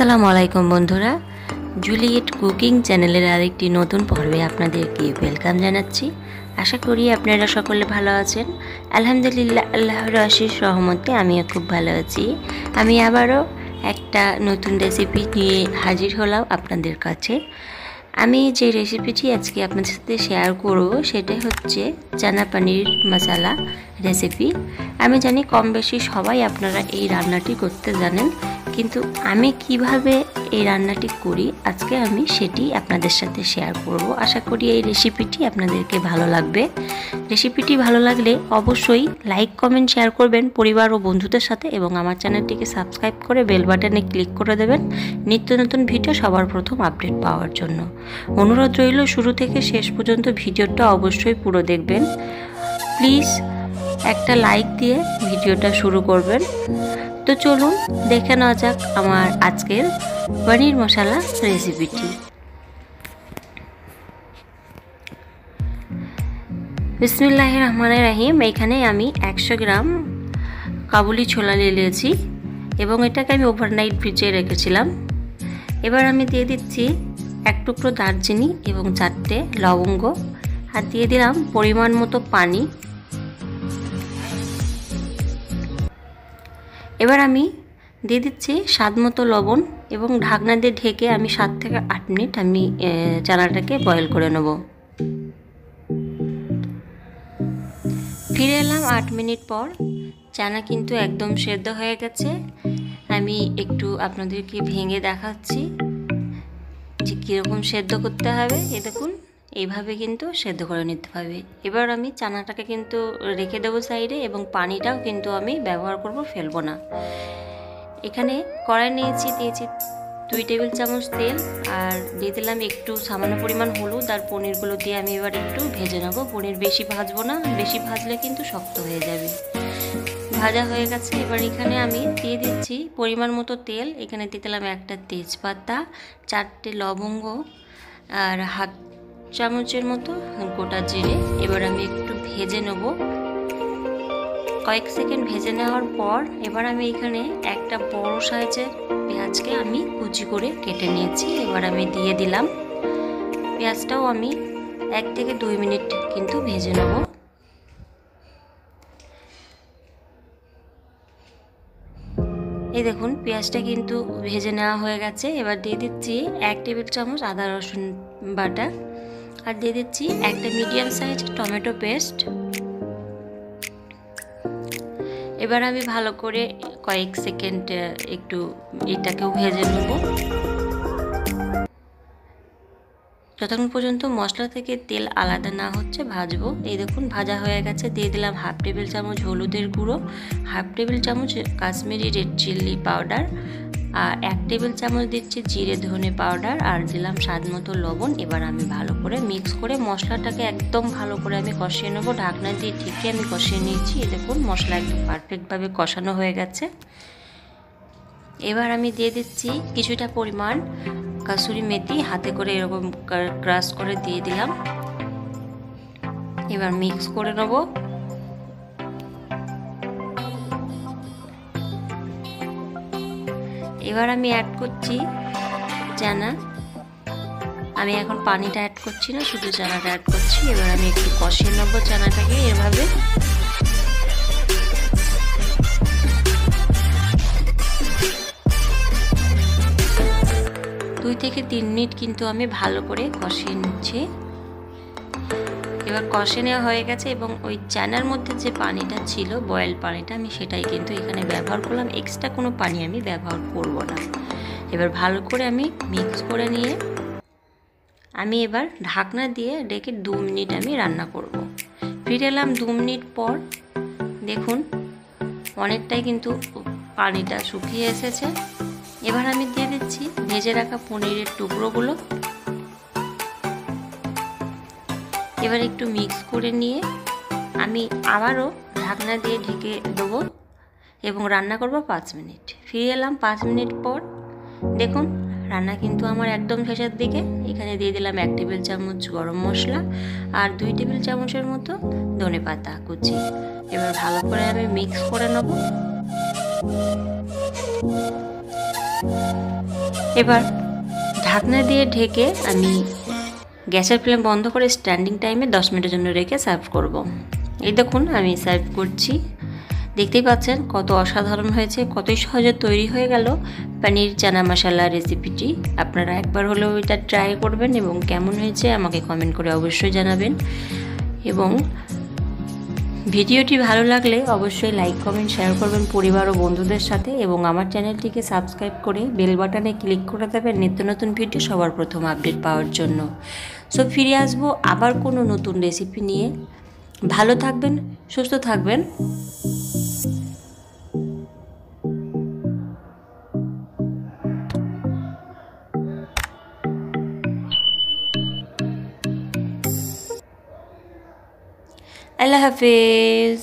আসসালামু আলাইকুম বন্ধুরা। জুলিয়েট কুকিং চ্যানেলের আরেকটি নতুন পর্বে আপনাদেরকে ওয়েলকাম জানাচ্ছি। আশা করি আপনারা সকলে ভালো আছেন। আলহামদুলিল্লাহ, আল্লাহর আশিস রহমতে আমিও খুব ভালো আছি। আমি আবারও একটা নতুন রেসিপি নিয়ে হাজির হলাম আপনাদের কাছে। আমি যে রেসিপিটি আজকে আপনাদের সাথে শেয়ার করব, সেটা হচ্ছে চানা পানির মশালা রেসিপি আমি জানি কম বেশি সবাই আপনারা এই রান্নাটি করতে জানেন। কিন্তু আমি কীভাবে এই রান্নাটি করি, আজকে আমি সেটি আপনাদের সাথে শেয়ার করব। আশা করি এই রেসিপিটি আপনাদেরকে ভালো লাগবে। রেসিপিটি ভালো লাগলে অবশ্যই লাইক কমেন্ট শেয়ার করবেন পরিবার ও বন্ধুদের সাথে এবং আমার চ্যানেলটিকে সাবস্ক্রাইব করে বেল বাটনে ক্লিক করে দেবেন নিত্য নতুন ভিডিও সবার প্রথম আপডেট পাওয়ার জন্য। অনুরোধ রইল শুরু থেকে শেষ পর্যন্ত ভিডিওটা অবশ্যই পুরো দেখবেন। প্লিজ একটা লাইক দিয়ে ভিডিওটা শুরু করবেন। তো চলুন দেখে নেওয়া যাক আমার আজকের পনির মশলা রেসিপিটি বিসমিল্লাহ রহমান রাহিম, এখানে আমি একশো গ্রাম কাবুলি ছোলা নিয়েছি এবং এটাকে আমি ওভারনাইট ফ্রিজে রেখেছিলাম। এবার আমি দিয়ে দিচ্ছি এক টুকরো দারচিনি এবং চারটে লবঙ্গ আর দিয়ে দিলাম পরিমাণ মতো পানি। এবার আমি দিয়ে দিচ্ছি স্বাদ মতো লবণ এবং ঢাকনা দিয়ে ঢেকে আমি সাত থেকে আট মিনিট আমি চানাটাকে বয়েল করে নেব। ফিরে এলাম আট মিনিট পর। চানা কিন্তু একদম সেদ্ধ হয়ে গেছে। আমি একটু আপনাদেরকে ভেঙে দেখাচ্ছি যে কীরকম সেদ্ধ করতে হবে। এ দেখুন। এইভাবে কিন্তু সেদ্ধ করে নিতে হবে। এবার আমি চানাটাকে কিন্তু রেখে দেবো সাইডে এবং পানিটাও কিন্তু আমি ব্যবহার করব ফেলব না। এখানে কড়াই নিয়েছি, দিয়েছি দুই টেবিল চামচ তেল আর দিয়ে দিলাম একটু সামান্য পরিমাণ হলুদ আর পনিরগুলো দিয়ে আমি এবার একটু ভেজে নেব। পনির বেশি ভাজবো না, বেশি ভাজলে কিন্তু শক্ত হয়ে যাবে। ভাজা হয়ে গেছে, এবার এখানে আমি দিয়ে দিচ্ছি পরিমাণ মতো তেল। এখানে দিয়ে দিলাম একটা তেজপাতা, চারটে লবঙ্গ আর হাত চামচের মতো গোটা জিরে। এবার আমি একটু ভেজে নেব। কয়েক সেকেন্ড ভেজে নেওয়ার পর এবার আমি এখানে একটা বড় সাইজের পেঁয়াজকে আমি কুচি করে কেটে নিয়েছি। এবার আমি দিয়ে দিলাম। পেঁয়াজটাও আমি এক থেকে দুই মিনিট কিন্তু ভেজে নেব। এই দেখুন, পেঁয়াজটা কিন্তু ভেজে নেওয়া হয়ে গেছে। এবার দিয়ে দিচ্ছি এক টেবিল চামচ আদা রসুন বাটা। আর দিয়ে দিচ্ছি একটা মিডিয়াম সাইজ টমেটো পেস্ট এবার আমি ভালো করে কয়েক সেকেন্ড একটু এটাকেও ভেজে নেব। যতক্ষণ পর্যন্ত মশলা থেকে তেল আলাদা না হচ্ছে, ভাজবো। এই দেখুন, ভাজা হয়ে গেছে। দিয়ে দিলাম হাফ টেবিল চামচ হলুদের গুঁড়ো হাফ টেবিল চামচ কাশ্মীরি রেড চিল্লি পাউডার আর এক টেবিল চামচ দিচ্ছি জিরে ধনে পাউডার আর দিলাম স্বাদ মতো লবণ। এবার আমি ভালো করে মিক্স করে মশলাটাকে একদম ভালো করে আমি কষিয়ে নেব। ঢাকনা দিয়ে ঠিকই আমি কষিয়ে নিয়েছি। দেখুন, মশলা একদম পারফেক্টভাবে কষানো হয়ে গেছে। এবার আমি দিয়ে দিচ্ছি কিছুটা পরিমাণ কাসুরি মেথি। হাতে করে এরকম ক্রাশ করে দিয়ে দিলাম। এবার মিক্স করে নেব। এবার আমি অ্যাড করছি চানা। আমি এখন পানিটা অ্যাড করছি না, শুধু চানাটা অ্যাড করছি। এবার আমি একটু কষিয়ে নেব চানাটাকে এভাবে। দুই থেকে তিন মিনিট কিন্তু আমি ভালো করে কষিয়ে নিচ্ছি। এবার কষে নেওয়া হয়ে গেছে এবং ওই চানার মধ্যে যে পানিটা ছিল বয়েল পানিটা, আমি সেটাই কিন্তু এখানে ব্যবহার করলাম। এক্সট্রা কোনো পানি আমি ব্যবহার করব না। এবার ভালো করে আমি মিক্স করে নিয়ে আমি এবার ঢাকনা দিয়ে ডেকে দু মিনিট আমি রান্না করব। ফিরে এলাম দু মিনিট পর। দেখুন, অনেকটাই কিন্তু পানিটা শুকিয়ে এসেছে। এবার আমি দিয়ে দিচ্ছি ভেজে রাখা পনিরের টুকরোগুলো। এবার একটু মিক্স করে নিয়ে আমি আবারও ঢাকনা দিয়ে ঢেকে দেবো এবং রান্না করব পাঁচ মিনিট। ফিরে এলাম পাঁচ মিনিট পর। দেখুন, রান্না কিন্তু আমার একদম শেষের দিকে। এখানে দিয়ে দিলাম এক টেবিল চামচ গরম মশলা আর দুই টেবিল চামচের মতো ধনে পাতা কুচি। এবার ভালো করে আমি মিক্স করে নেব। এবার ঢাকনা দিয়ে ঢেকে আমি গ্যাসের ফ্লেম বন্ধ করে স্ট্যান্ডিং টাইমে দশ মিনিটের জন্য রেখে সার্ভ করব। এই দেখুন, আমি সার্ভ করছি। দেখতেই পাচ্ছেন কত অসাধারণ হয়েছে, কতই সহজে তৈরি হয়ে গেল পনির চানা মশালা রেসিপিটি আপনারা একবার হলেও এটা ট্রাই করবেন এবং কেমন হয়েছে আমাকে কমেন্ট করে অবশ্যই জানাবেন। এবং ভিডিওটি ভালো লাগলে অবশ্যই লাইক কমেন্ট শেয়ার করবেন পরিবার ও বন্ধুদের সাথে এবং আমার চ্যানেলটিকে সাবস্ক্রাইব করে বেল বাটনে ক্লিক করে দেবেন নিত্য নতুন ভিডিও সবার প্রথম আপডেট পাওয়ার জন্য। সো ফিরে আসব আবার কোনো নতুন রেসিপি নিয়ে। ভালো থাকবেন সুস্থ থাকবেন। আল্লাহ হাফেজ।